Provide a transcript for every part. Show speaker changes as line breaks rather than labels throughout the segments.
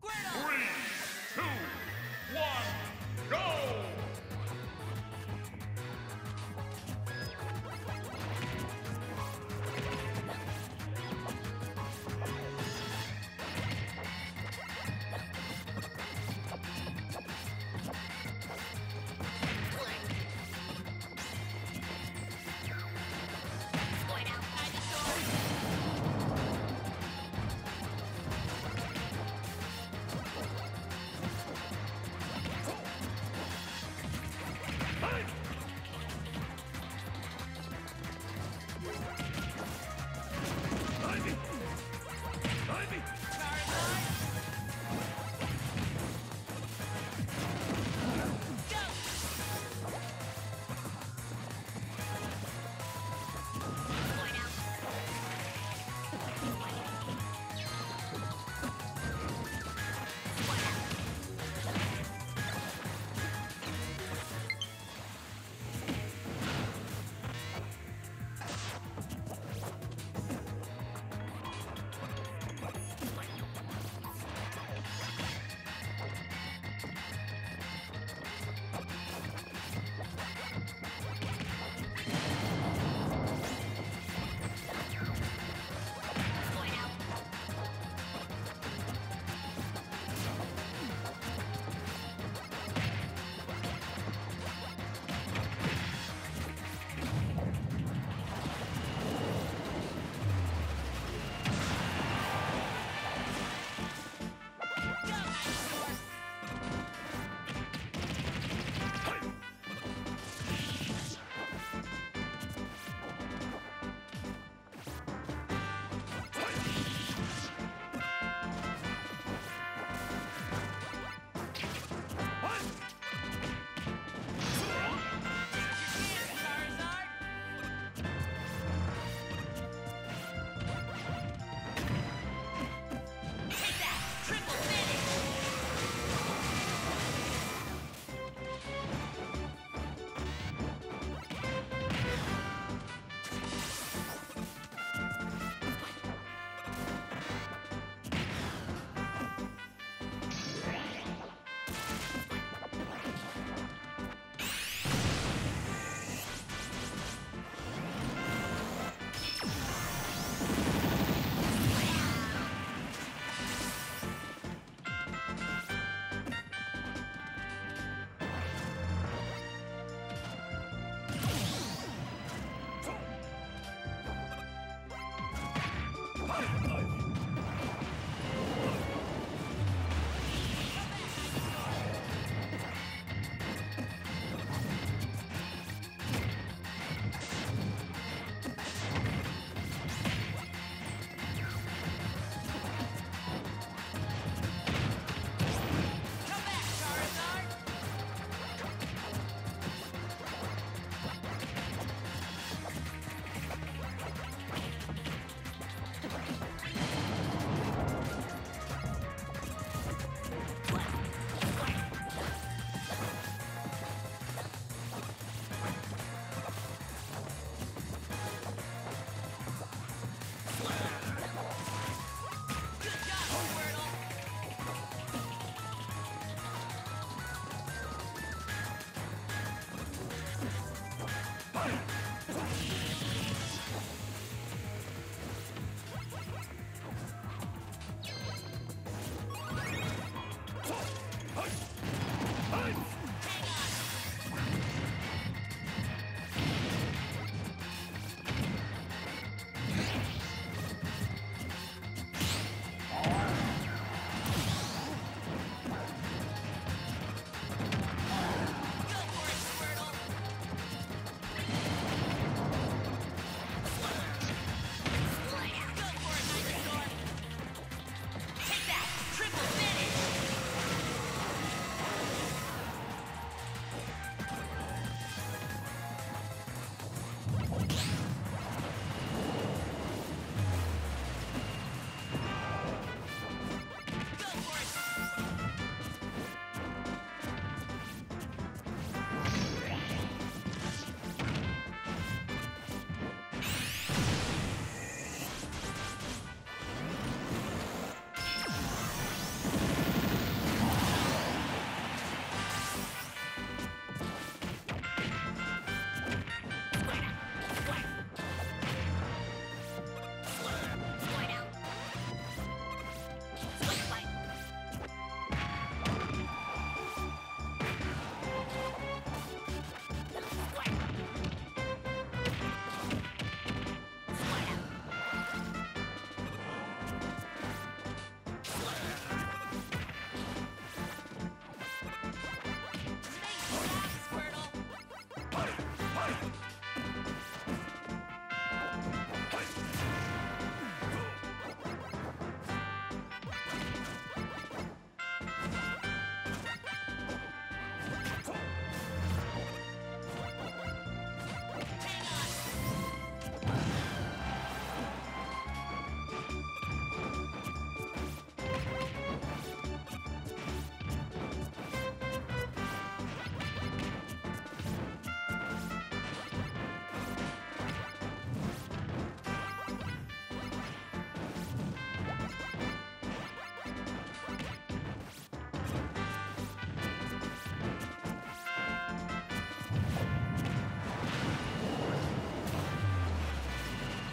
Squirtle!
Three,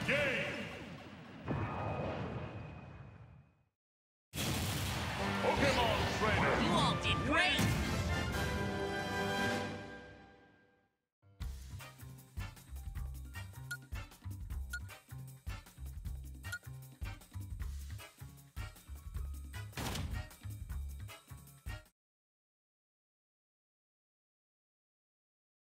game.